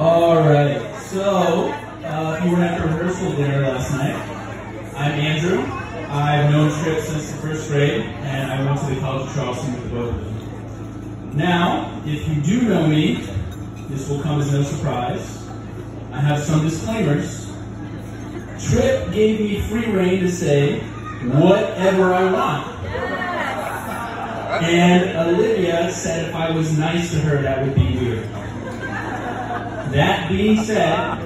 All right. So, uh, you were at rehearsal dinner last night, I'm Andrew. I've known Trip since the first grade, and I went to the College of Charleston with both of them. Now, if you do know me, this will come as no surprise. I have some disclaimers. Trip gave me free reign to say whatever I want. And Olivia said if I was nice to her, that would be weird. That being said,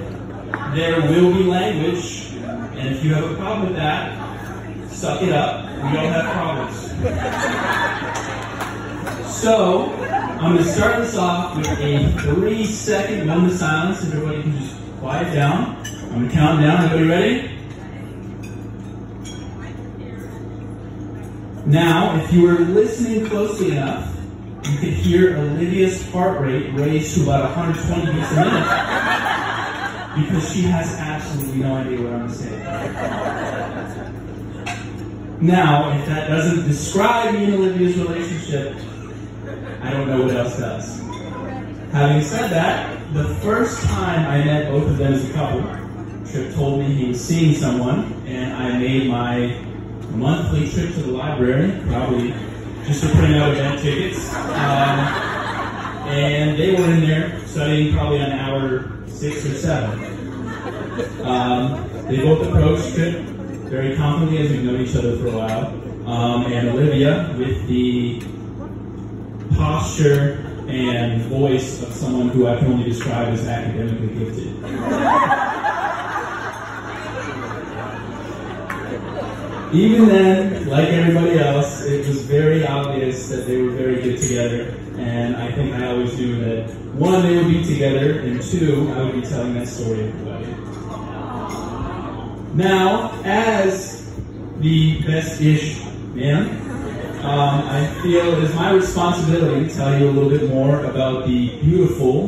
there will be language, and if you have a problem with that, suck it up. We all have problems. So, I'm going to start this off with a three second moment of silence. Everybody can just quiet down. I'm going to count down. Everybody ready? Now, if you were listening closely enough, you could hear Olivia's heart rate raise to about 120 beats a minute because she has absolutely no idea what I'm saying. Now, if that doesn't describe me and Olivia's relationship, I don't know what else does. Having said that, the first time I met both of them as a couple, Trip told me he was seeing someone, and I made my monthly trip to the library, probably just to print out event tickets. Um, and they were in there studying probably on hour six or seven. Um, they both approached Trip very confidently as we've known each other for a while. Um, and Olivia, with the posture and voice of someone who I can only describe as academically gifted. Even then, like everybody else, it was very obvious that they were very good together. And I think I always knew that one, they would be together, and two, I would be telling that story at the wedding. Now, as the best-ish man, um, I feel it is my responsibility to tell you a little bit more about the beautiful,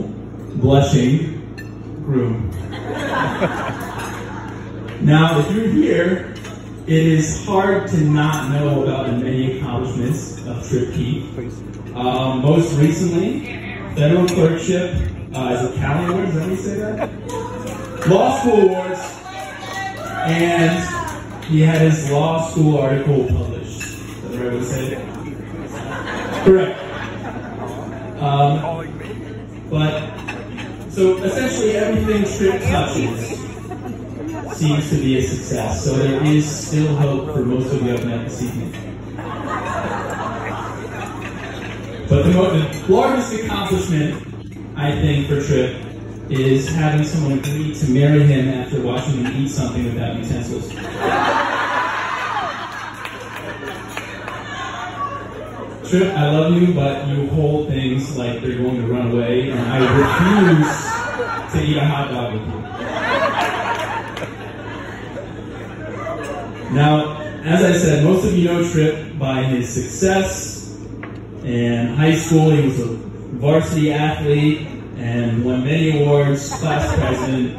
blushing groom. now, if you're here, it is hard to not know about the many accomplishments of Trip Keith. Um, most recently, federal clerkship uh, as a Cali Award, is that how you say that? Law School Awards, and he had his law school article published. Is that the right way to say it? Correct. Um, but, so essentially everything Trip touches seems to be a success. So there is still hope for most of you up met this evening. But the, the largest accomplishment, I think, for Trip is having someone agree to marry him after watching him eat something without utensils. Trip, I love you, but you hold things like they're going to run away, and I refuse to eat a hot dog with you. Now, as I said, most of you know Trip by his success. In high school, he was a varsity athlete and won many awards, class president,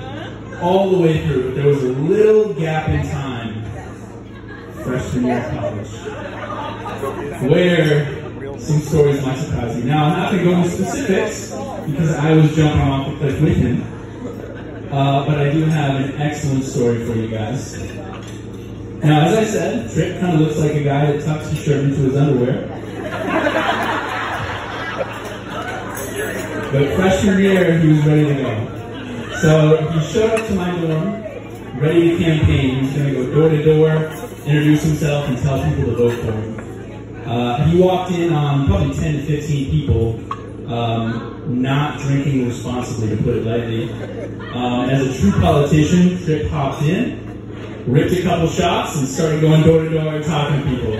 all the way through. But there was a little gap in time, freshman year of college, where some stories might surprise you. Now, I'm not going to go into specifics because I was jumping off the cliff with him. Uh, but I do have an excellent story for you guys. Now, as I said, Trip kind of looks like a guy that tucks his shirt into his underwear. But freshman year, he was ready to go. So he showed up to my dorm, ready to campaign. He was going to go door to door, introduce himself, and tell people to vote for him. Uh, he walked in on probably 10 to 15 people, um, not drinking responsibly, to put it lightly. Um, as a true politician, Trip hopped in, ripped a couple shots, and started going door to door and talking to people.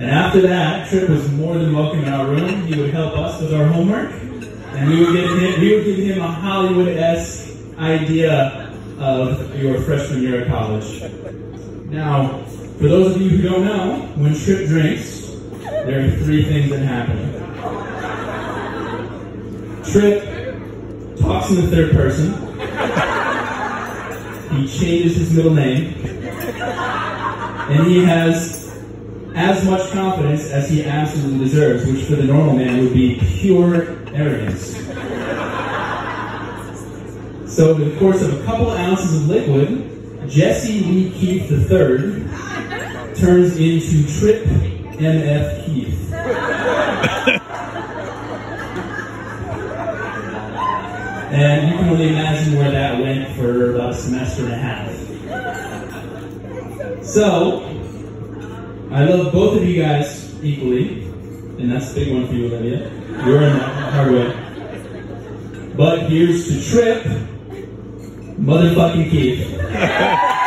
And after that, Trip was more than welcome in our room. He would help us with our homework, and we would give him, we would give him a Hollywood-esque idea of your freshman year of college. Now, for those of you who don't know, when Trip drinks, there are three things that happen. Trip talks in the third person. He changes his middle name. And he has as much confidence as he absolutely deserves, which for the normal man would be pure arrogance. So in the course of a couple ounces of liquid, Jesse Lee Keith III turns into Trip MF Keith. And you can only imagine where that went for about a semester and a half. So, I love both of you guys equally, and that's a big one for you, Olivia. You're in that hard way. But here's to Trip, motherfucking Keith.